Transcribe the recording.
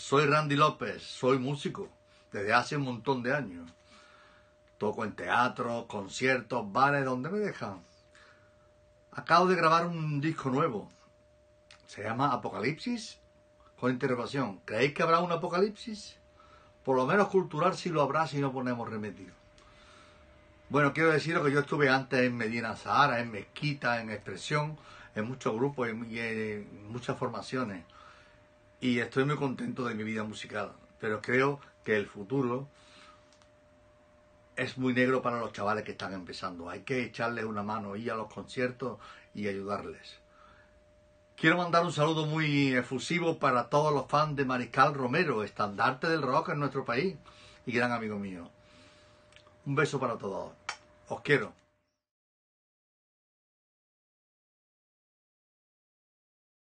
soy Randy López, soy músico desde hace un montón de años. Toco en teatros, conciertos, bares, donde me dejan. Acabo de grabar un disco nuevo. Se llama Apocalipsis con interrogación. ¿Creéis que habrá un apocalipsis? Por lo menos cultural sí lo habrá si no ponemos remedio. Bueno, quiero deciros que yo estuve antes en Medina Sahara, en Mezquita, en Expresión, en muchos grupos y en muchas formaciones. Y estoy muy contento de mi vida musical. Pero creo que el futuro es muy negro para los chavales que están empezando. Hay que echarles una mano, ir a los conciertos y ayudarles. Quiero mandar un saludo muy efusivo para todos los fans de Mariscal Romero, estandarte del rock en nuestro país y gran amigo mío. Un beso para todos. Os quiero.